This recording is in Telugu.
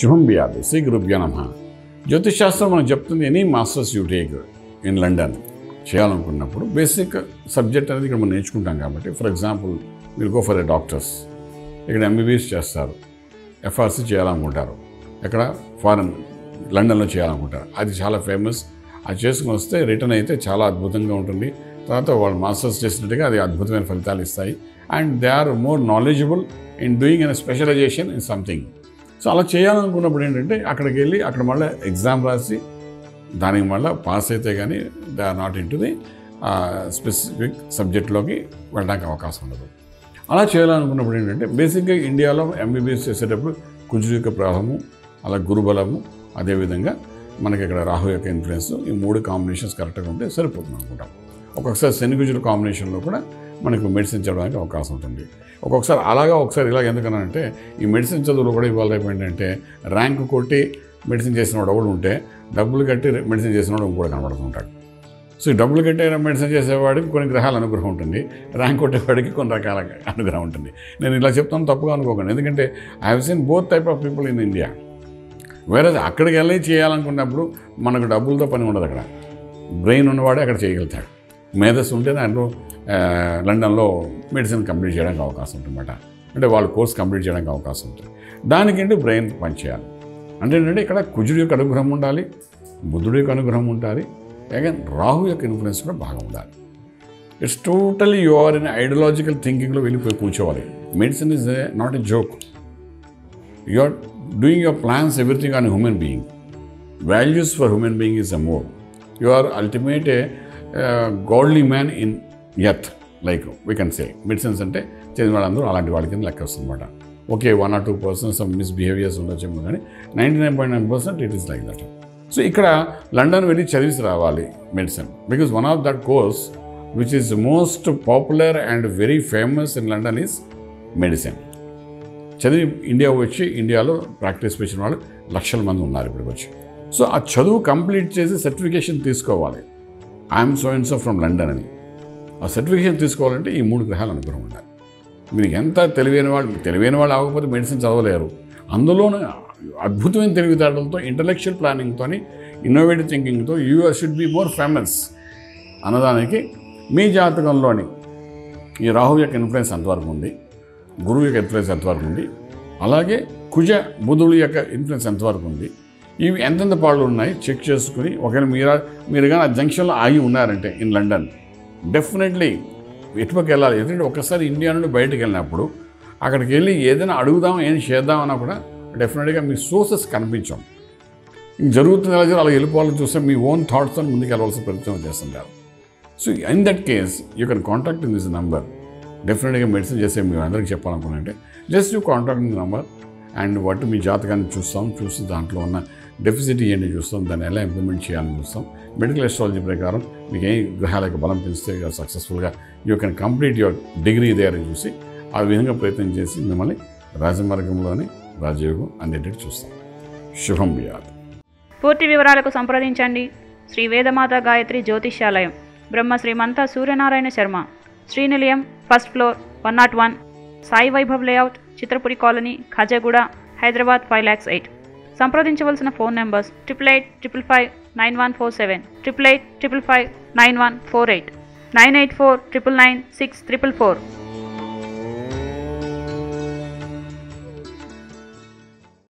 శుభం బియాదు శ్రీ గురుభ్యో నమ. జ్యోతిష్ శాస్త్రం మనం చెప్తుంది any masters you take in London. చేయాలనుకున్నప్పుడు బేసిక్ సబ్జెక్ట్ అనేది ఇక్కడ మనం నేర్చుకుంటాం కాబట్టి ఫర్ ఎగ్జాంపుల్ మీరు గో ఫర్ ఏ డాక్టర్స్. ఇక్కడ ఎంబీబీఎస్ చేస్తారు. ఎఫ్ఆర్సీ చేయాలనుకుంటారు. ఎక్కడ? ఫారెన్ లండన్లో చేయాలనుకుంటారు. అది చాలా ఫేమస్. అది చేసుకుని వస్తే రిటర్న్ అయితే చాలా అద్భుతంగా ఉంటుంది. తర్వాత వాళ్ళు మాస్టర్స్ చేసినట్టుగా అది అద్భుతమైన ఫలితాలు ఇస్తాయి. And they are more knowledgeable in doing an specialisation in something. So అలా చేయాలనుకున్నప్పుడు ఏంటంటే అక్కడికి వెళ్ళి అక్కడ మళ్ళీ ఎగ్జామ్ రాసి దానికి మళ్ళీ పాస్ అయితే కానీ they are not into the specific సబ్జెక్ట్లోకి వెళ్ళడానికి అవకాశం ఉండదు. అలా చేయాలనుకున్నప్పుడు ఏంటంటే బేసిక్గా ఇండియాలో ఎంబీబీఎస్ చేసేటప్పుడు కుజుడు యొక్క ప్రభావము అలా గురుబలము అదేవిధంగా మనకి ఇక్కడ రాహు యొక్క ఇన్ఫ్లుయెన్స్ ఈ మూడు కాంబినేషన్స్ కరెక్ట్గా ఉంటే సరిపోతుంది అనుకుంటాం. ఒక్కొక్కసారి శని గుజుడు కాంబినేషన్లో కూడా మనకు మెడిసిన్ చదవడానికి అవకాశం ఉంటుంది. ఒక్కొక్కసారి అలాగా ఒకసారి ఇలాగ ఎందుకనంటే ఈ మెడిసిన్ చదువులు కూడా ఇవాళ రేపు ఏంటంటే ర్యాంక్ కొట్టి మెడిసిన్ చేసిన వాడు ఒకడు ఉంటే డబ్బులు కట్టి మెడిసిన్ చేసిన వాడు ఇంకోటి కనబడుతుంటాడు సో ఈ డబ్బులు కట్టే మెడిసిన్ చేసేవాడికి కొన్ని గ్రహాల అనుగ్రహం ఉంటుంది. ర్యాంక్ కొట్టేవాడికి కొన్ని రకాల అనుగ్రహం ఉంటుంది. నేను ఇలా చెప్తాను తప్పుగా అనుకోకండి. ఎందుకంటే I have seen both type of people in India వేరే అక్కడికి వెళ్ళి చేయాలనుకున్నప్పుడు మనకు డబ్బులతో పని ఉండదు అక్కడ. బ్రెయిన్ ఉన్నవాడే అక్కడ చేయగలుగుతాడు. మేధస్సు ఉంటే దాంట్లో లండన్లో మెడిసిన్ కంప్లీట్ చేయడానికి అవకాశం ఉంటుందన్నమాట. అంటే వాళ్ళు కోర్స్ కంప్లీట్ చేయడానికి అవకాశం ఉంటుంది. దానికంటే బ్రెయిన్ పనిచేయాలి. అంటే ఏంటంటే ఇక్కడ కుజుడి యొక్క అనుగ్రహం ఉండాలి బుద్ధుడి యొక్క అనుగ్రహం ఉండాలి అగైన్ రాహు యొక్క ఇన్ఫ్లుయెన్స్ కూడా బాగా ఉండాలి. It's totally you are in ideological థింకింగ్లో వెళ్ళిపోయి కూర్చోవాలి. Medicine is not a joke you are doing your plans everything on human being values for human being is a more you are ultimate a godly man in earth like we can say medicines అంటే చదివిన వాళ్ళందరూ అలాంటి వాళ్ళ కింద లెక్క వస్తుందన్నమాట. Okay one or two persons some misbehaviours ఉండొచ్చేమో కానీ ninety nine point nine percent it is like that so ఇక్కడ లండన్ వెళ్ళి చదివిసి రావాలి medicine because one of that course which is most popular and very famous in London is medicine చదివి ఇండియా వచ్చి ఇండియాలో ప్రాక్టీస్ చేసిన వాళ్ళు లక్షల మంది ఉన్నారు ఇప్పటికి వచ్చి. సో ఆ చదువు కంప్లీట్ చేసి సర్టిఫికేషన్ తీసుకోవాలి. I'm so and so from London అని. ఆ సర్టిఫికేషన్ తీసుకోవాలంటే ఈ మూడు గ్రహాలు అనుగ్రహం ఉండాలి. మీరు ఎంత తెలివైన వాళ్ళు తెలివైన వాళ్ళు అవ్వకపోతే మెడిసిన్ చదవలేరు. అందులోనూ అద్భుతమైన తెలివితేటలతో ఇంటలెక్చువల్ ప్లానింగ్తో innovative థింకింగ్తో you should be more famous అన్నదానికి మీ జాతకంలోని ఈ రాహు యొక్క ఇన్ఫ్లుయెన్స్ ఎంతవరకు ఉంది గురువు యొక్క ఇన్ఫ్లుయెన్స్ ఎంతవరకు ఉంది అలాగే కుజ బుధుడు యొక్క ఇన్ఫ్లుయెన్స్ ఎంతవరకు ఉంది. ఇవి ఎంతెంత పాళ్ళు ఉన్నాయి చెక్ చేసుకుని ఒకవేళ మీరు మీరు కానీ ఆ జంక్షన్లో ఆగి ఉన్నారంటే ఇన్ లండన్ డెఫినెట్లీ ఎటుపక్క వెళ్ళాలి? ఎందుకంటే ఒకసారి ఇండియా నుండి బయటకు వెళ్ళినప్పుడు అక్కడికి వెళ్ళి ఏదైనా అడుగుదాం ఏం చేద్దామన్నా కూడా డెఫినెట్గా మీ సోర్సెస్ కనిపించాం ఇంక జరుగుతున్న ఎలా అలా వెళ్ళిపోవాలని చూస్తే మీ ఓన్ థాట్స్తో ముందుకు వెళ్ళవలసిన ప్రయత్నం చేస్తుంటారు. So in that case you can contact in this number. డెఫినెట్గా మెడిసిన్ చేసే మీరు అందరికీ చెప్పాలనుకున్నాంటే just you contact in number and వాటి మీ జాతకాన్ని చూస్తాం చూసి దాంట్లో ఉన్న డెఫిసిటీ ఏంటి చూస్తాం దాన్ని ఎలా ఇంప్లిమెంట్ చేయాలని చూస్తాం. మెడికల్ ఎస్ట్రాలజీ ప్రకారం మీకు ఏ గ్రహాలకు బలం పెంచితే సక్సెస్ఫుల్గా you can complete your degree దగ్గర అని చూసి ఆ విధంగా ప్రయత్నం చేసి మిమ్మల్ని రాజమార్గంలోని రాజయోగం అందేటట్టు చూస్తాం. శుభం వ్యాధి. పూర్తి వివరాలకు సంప్రదించండి. Shri Vedamata Gayatri Jyotishyalayam. Brahma Srimantha Suryanarayana Sharma. Srinilayam first floor one not one Sai Vaibhav layout Chitrapuri colony Khajaguda Hyderabad five lakhs eight సంప్రదించవలసిన phone numbers triple eight triple five nine one four seven triple eight triple five nine one four eight nine eight four triple nine six triple four.